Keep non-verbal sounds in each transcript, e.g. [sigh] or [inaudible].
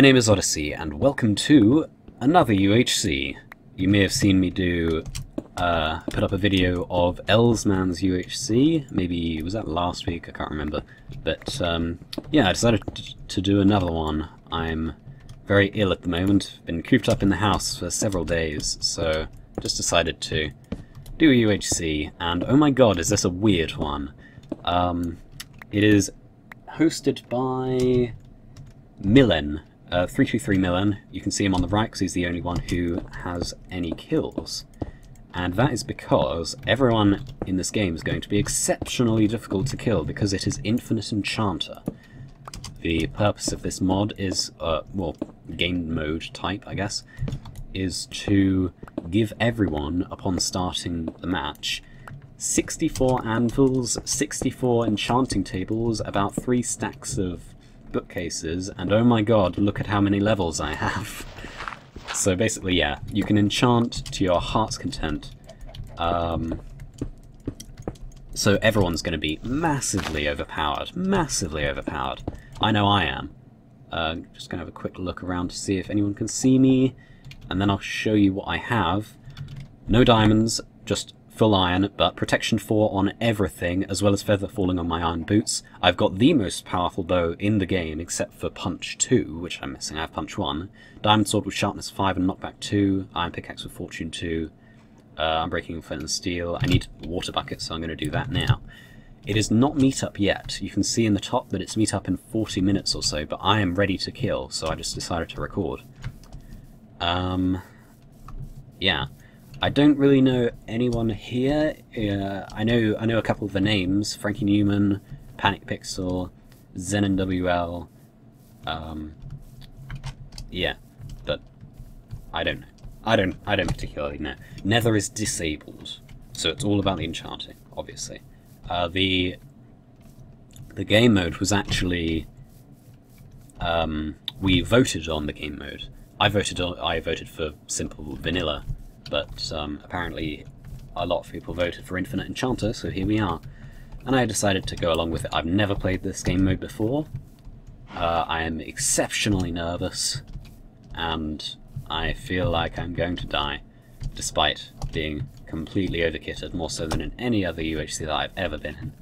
My name is OddyC, and welcome to another UHC. You may have seen me do, uh, put up a video of Elsman's UHC, maybe, was that last week? I can't remember. But, um, yeah, I decided to do another one. I'm very ill at the moment, been cooped up in the house for several days, so just decided to do a UHC, and oh my god, is this a weird one. Um, it is hosted by Milen, uh, 323 Milen. You can see him on the right because he's the only one who has any kills. And that is because everyone in this game is going to be exceptionally difficult to kill because it is Infinite Enchanter. The purpose of this mod is, uh, well, game mode type, I guess, is to give everyone, upon starting the match, 64 anvils, 64 enchanting tables, about 3 stacks of bookcases, and oh my god, look at how many levels I have. So basically, yeah, you can enchant to your heart's content. Um, so everyone's going to be massively overpowered, massively overpowered. I know I am. Uh, just going to have a quick look around to see if anyone can see me, and then I'll show you what I have. No diamonds, just full iron, but protection 4 on everything, as well as feather falling on my iron boots. I've got the most powerful bow in the game, except for punch 2, which I'm missing. I have punch 1. Diamond sword with sharpness 5 and knockback 2. Iron pickaxe with fortune 2. Uh, I'm breaking flint and steel. I need water bucket, so I'm going to do that now. It is not meetup yet. You can see in the top that it's meetup in 40 minutes or so, but I am ready to kill, so I just decided to record. Um, yeah. I don't really know anyone here. Uh, I know I know a couple of the names: Frankie Newman, Panic Pixel, Zen and WL. Um, yeah, but I don't know. I don't. I don't particularly know. Nether is disabled, so it's all about the enchanting, obviously. Uh, the the game mode was actually um, we voted on the game mode. I voted on, I voted for simple vanilla but um, apparently a lot of people voted for Infinite Enchanter, so here we are. And I decided to go along with it. I've never played this game mode before. Uh, I am exceptionally nervous, and I feel like I'm going to die, despite being completely overkitted, more so than in any other UHC that I've ever been in.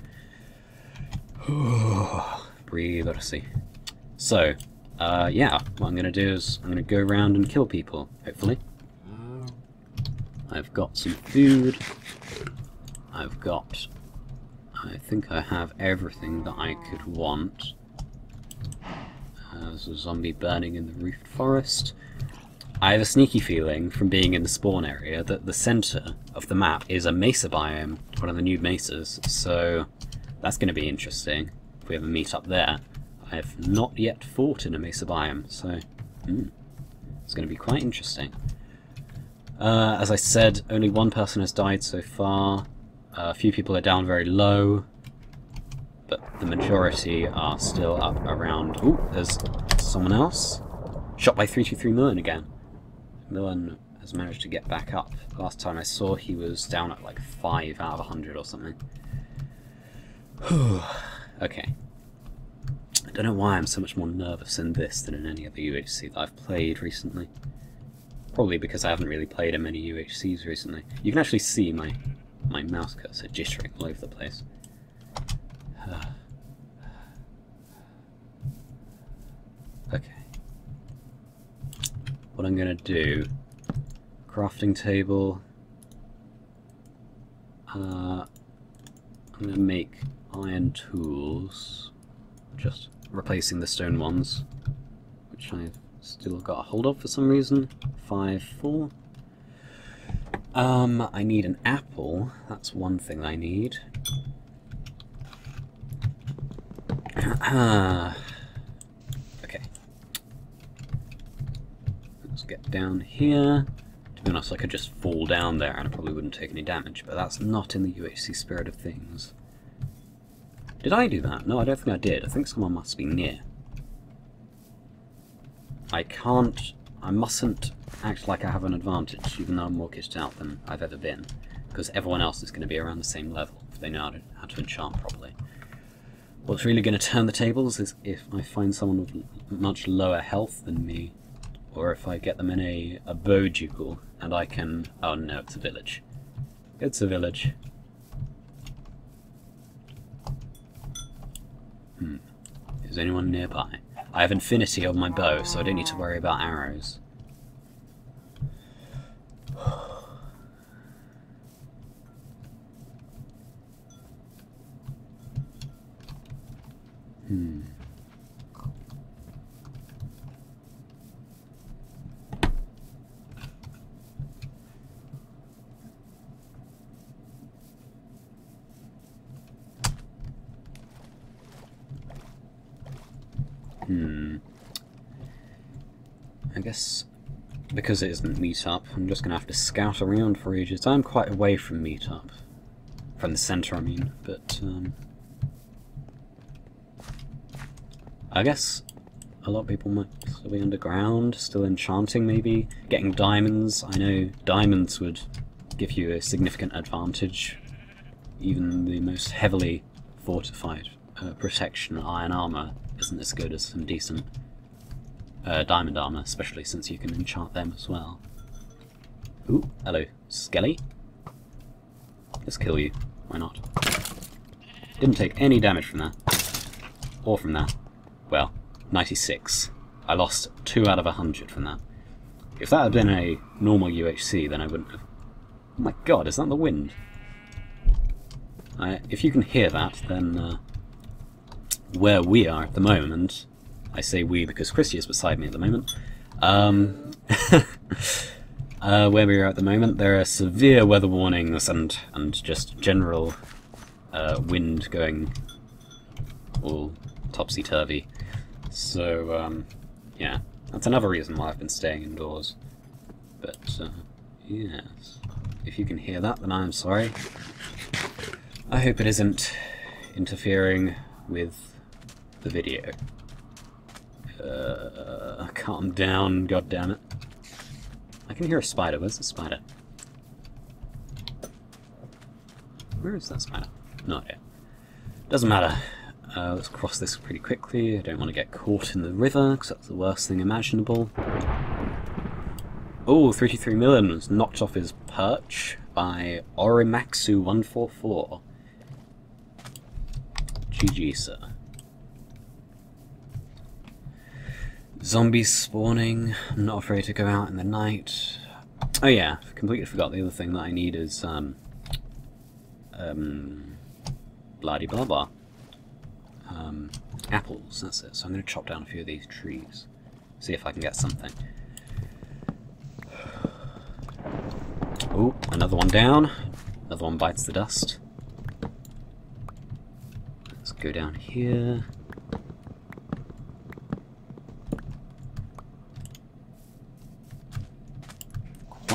[sighs] Breathe, OddyC. So, uh, yeah, what I'm going to do is I'm going to go around and kill people, hopefully. I've got some food. I've got... I think I have everything that I could want. Uh, there's a zombie burning in the roofed forest. I have a sneaky feeling from being in the spawn area that the centre of the map is a mesa biome, one of the new mesas, so that's going to be interesting if we ever meet up there. I have not yet fought in a mesa biome, so hmm, it's going to be quite interesting. Uh, as I said, only one person has died so far. Uh, a few people are down very low, but the majority are still up around... Ooh, there's someone else. Shot by 323 Milen again. Milen has managed to get back up. Last time I saw he was down at like 5 out of 100 or something. [sighs] okay. I don't know why I'm so much more nervous in this than in any other UHC that I've played recently. Probably because I haven't really played in many UHCs recently. You can actually see my, my mouse cursor jittering all over the place. [sighs] okay. What I'm going to do... Crafting table... Uh, I'm going to make iron tools, just replacing the stone ones, which I've still got a hold of for some reason. Five, four. Um, I need an apple. That's one thing I need. Ah. okay. Let's get down here. To be honest, I could just fall down there and I probably wouldn't take any damage, but that's not in the UHC spirit of things. Did I do that? No, I don't think I did. I think someone must be near. I can't, I mustn't act like I have an advantage, even though I'm more kitted out than I've ever been, because everyone else is going to be around the same level if they know how to, how to enchant properly. What's really going to turn the tables is if I find someone with much lower health than me, or if I get them in a, a Bojugul, and I can... Oh no, it's a village. It's a village. Hmm. Is anyone nearby? I have infinity on my bow, so I don't need to worry about arrows. [sighs] Hmm. I guess because it isn't meetup, I'm just gonna have to scout around for ages. I'm quite away from meetup. From the centre, I mean, but, um, I guess a lot of people might still be underground, still enchanting maybe, getting diamonds. I know diamonds would give you a significant advantage. Even the most heavily fortified uh, protection iron armour isn't as good as some decent uh, diamond armour, especially since you can enchant them as well. Ooh, hello, Skelly. Let's kill you. Why not? Didn't take any damage from that. Or from that. Well, 96. I lost 2 out of 100 from that. If that had been a normal UHC, then I wouldn't have... Oh my god, is that the wind? Uh, if you can hear that, then uh, where we are at the moment, I say we because Christy is beside me at the moment, um, [laughs] uh, where we are at the moment, there are severe weather warnings and, and just general uh, wind going all topsy-turvy. So, um, yeah, that's another reason why I've been staying indoors. But, uh, yes, if you can hear that, then I'm sorry. I hope it isn't interfering with the video. Uh, calm down, God damn it! I can hear a spider. Where's the spider? Where is that spider? No idea. Doesn't matter. Uh, let's cross this pretty quickly. I don't want to get caught in the river, because that's the worst thing imaginable. Oh, 33 million was knocked off his perch by Orimaxu144. GG, sir. Zombies spawning. I'm not afraid to go out in the night. Oh yeah, completely forgot the other thing that I need is, um... Um... Bloody blah blah. Um, apples, that's it. So I'm going to chop down a few of these trees. See if I can get something. Oh, another one down. Another one bites the dust. Let's go down here.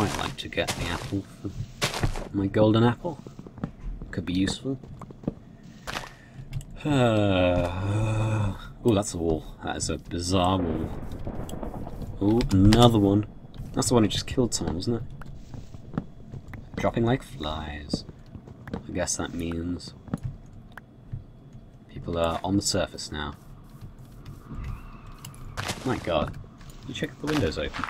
Quite like to get the apple for my golden apple. Could be useful. [sighs] Uh, oh, that's a wall. That is a bizarre wall. Oh, another one. That's the one who just killed someone, wasn't it? Dropping like flies. I guess that means people are on the surface now. My god. You check if the window's open.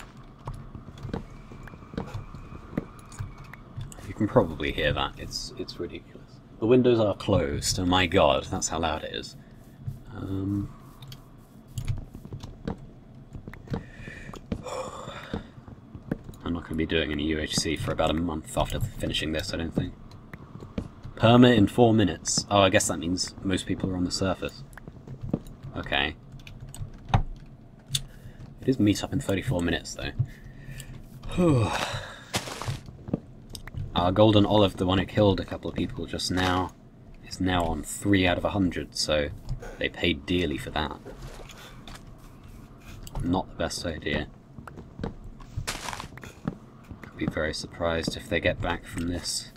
You can probably hear that. It's it's ridiculous. The windows are closed, and my god, that's how loud it is. Um, [sighs] I'm not going to be doing any UHC for about a month after finishing this, I don't think. Perma in four minutes. Oh, I guess that means most people are on the surface. Okay. It is meet up in 34 minutes, though. [sighs] Our golden olive, the one who killed a couple of people just now, is now on 3 out of 100, so they paid dearly for that. Not the best idea. I'd be very surprised if they get back from this.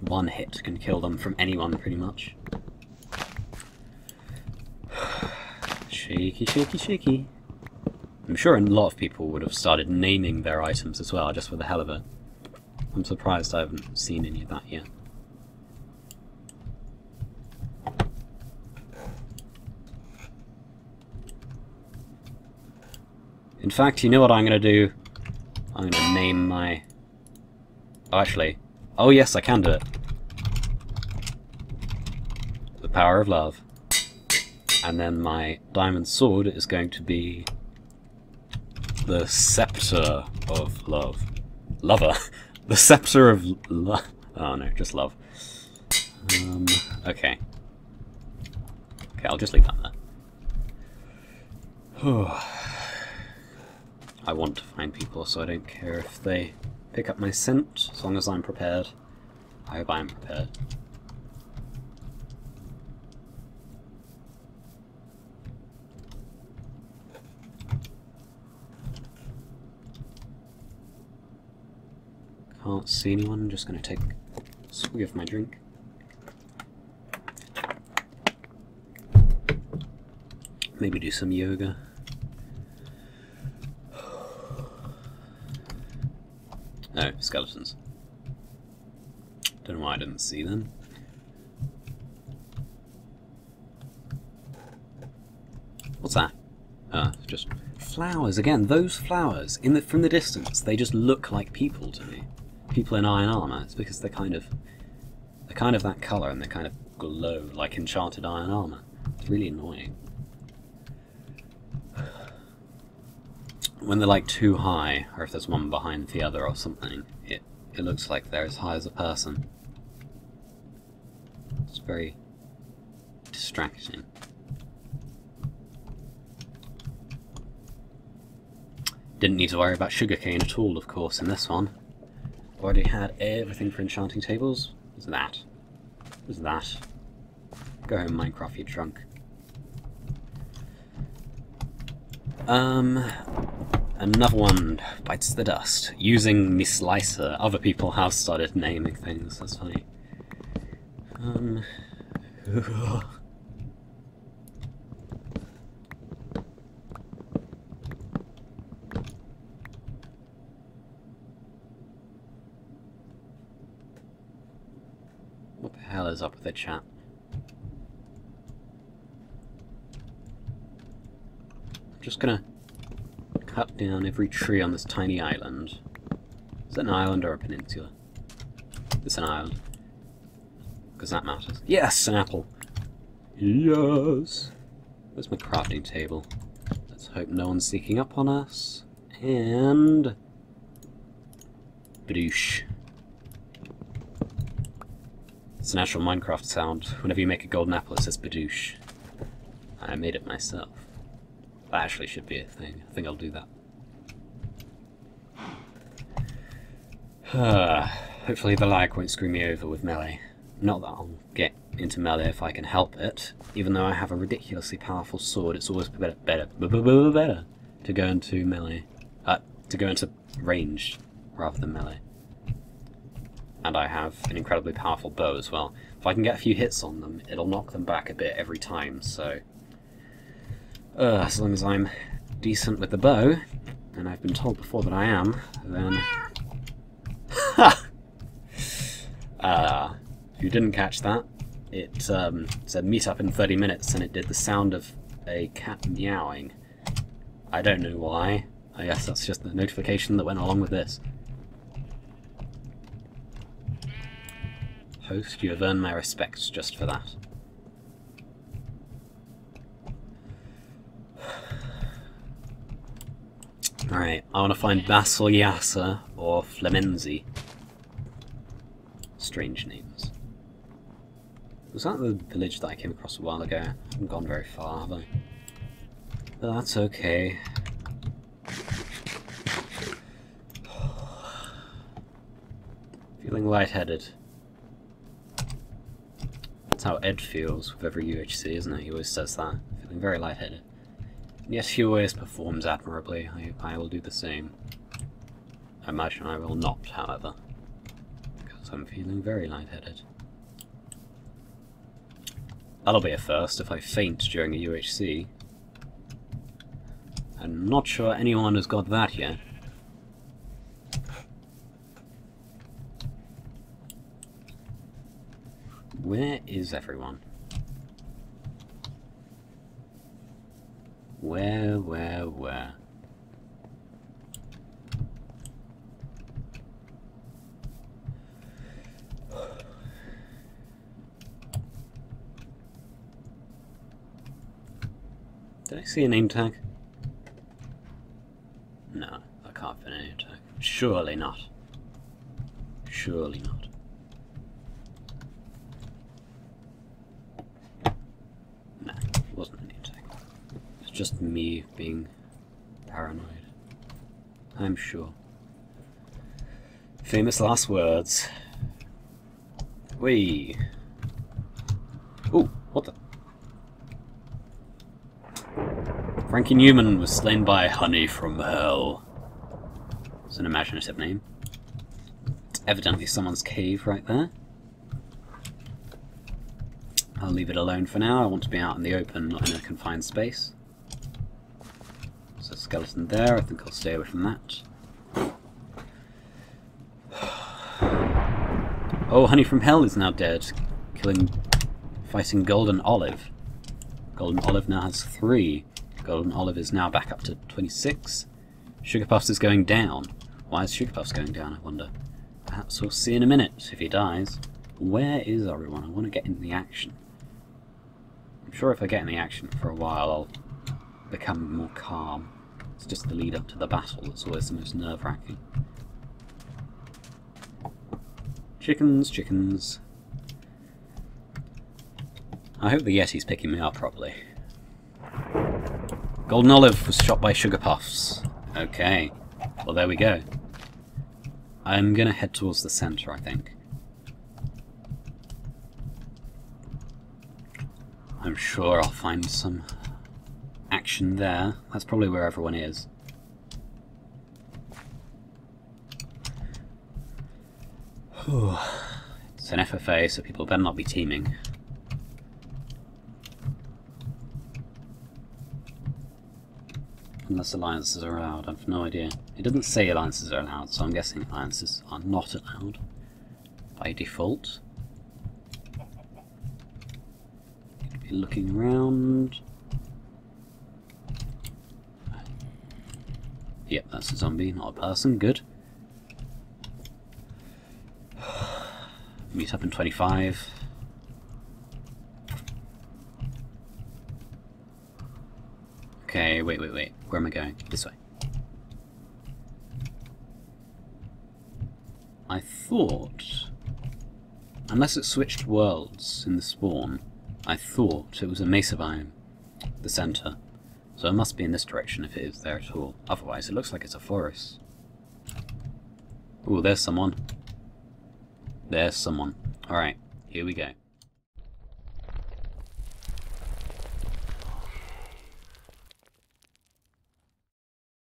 One hit can kill them from anyone, pretty much. [sighs] shaky, shaky, shaky. I'm sure a lot of people would have started naming their items as well, just for the hell of it. I'm surprised I haven't seen any of that yet. In fact, you know what I'm going to do? I'm going to name my... Oh, actually. Oh, yes, I can do it. The Power of Love. And then my diamond sword is going to be... The Scepter of Love. Lover? [laughs] the Scepter of Love. Oh no, just love. Um, okay. Okay, I'll just leave that there. [sighs] I want to find people, so I don't care if they pick up my scent, as long as I'm prepared. I hope I'm prepared. Can't see anyone, I'm just going to take a swig of my drink. Maybe do some yoga. No, [sighs] skeletons. Don't know why I didn't see them. What's that? Ah, just flowers again. Those flowers in the from the distance, they just look like people to me. People in iron armor. It's because they're kind of they're kind of that color and they kind of glow like enchanted iron armor. It's really annoying. when they're like too high, or if there's one behind the other or something, it, it looks like they're as high as a person. It's very distracting. Didn't need to worry about sugarcane at all, of course, in this one. Already had everything for enchanting tables. What's that? What's that? Go home, Minecraft, you drunk. Um, another one bites the dust. Using Miss Slicer, other people have started naming things. That's funny. Um. [laughs] up with the chat? I'm just gonna cut down every tree on this tiny island. Is that an island or a peninsula? It's an island. Because that matters. Yes, an apple! Yes! Where's my crafting table? Let's hope no one's sneaking up on us. And... Badoosh. It's a natural Minecraft sound. Whenever you make a golden apple, it says badoosh. I made it myself. That actually should be a thing. I think I'll do that. [sighs] Hopefully the lag won't screw me over with melee. Not that I'll get into melee if I can help it. Even though I have a ridiculously powerful sword, it's always better, better, better to go into melee. Uh, to go into ranged rather than melee. And I have an incredibly powerful bow as well. If I can get a few hits on them, it'll knock them back a bit every time, so uh, as long as I'm decent with the bow, and I've been told before that I am, then... Ha! [laughs] uh, if you didn't catch that, it um, said meet up in 30 minutes, and it did the sound of a cat meowing. I don't know why. I guess that's just the notification that went along with this. Host, you have earned my respect just for that. [sighs] Alright, I want to find Basil Yasser or Flemenzi. Strange names. Was that the village that I came across a while ago? I haven't gone very far, have I? But that's okay. [sighs] Feeling lightheaded. That's how Ed feels with every UHC, isn't it? He always says that. Feeling very lightheaded. Yes, he always performs admirably. I, I will do the same. I imagine I will not, however, because I'm feeling very lightheaded. That'll be a first if I faint during a UHC. I'm not sure anyone has got that yet. Where is everyone? Where, where, where? Did I see a name tag? No, I can't find a name tag. Surely not. Surely not. Just me being paranoid. I'm sure. Famous last words. Whee! Ooh, what the? Frankie Newman was slain by Honey from Hell. It's an imaginative name. It's evidently someone's cave right there. I'll leave it alone for now. I want to be out in the open, not in a confined space. A skeleton there. I think I'll stay away from that. [sighs] Oh, Honey from Hell is now dead, killing, fighting Golden Olive. Golden Olive now has three. Golden Olive is now back up to 26. Sugar Puffs is going down. Why is Sugar Puffs going down, I wonder? Perhaps we'll see in a minute if he dies. Where is everyone? I want to get in the action. I'm sure if I get in the action for a while, I'll become more calm. It's just the lead up to the battle that's always the most nerve-wracking. Chickens, chickens. I hope the Yeti's picking me up properly. Golden Olive was shot by Sugar Puffs. Okay. Well, there we go. I'm gonna head towards the centre, I think. I'm sure I'll find some there. That's probably where everyone is. it's an FFA, so people better not be teaming. Unless alliances are allowed, I've no idea. It doesn't say alliances are allowed, so I'm guessing alliances are not allowed by default. Be looking around. Yep, that's a zombie, not a person. Good. Meet up in 25. Okay, wait, wait, wait. Where am I going? This way. I thought... Unless it switched worlds in the spawn, I thought it was a mesa biome, the centre. So it must be in this direction if it is there at all. Otherwise, it looks like it's a forest. Ooh, there's someone. There's someone. Alright, here we go.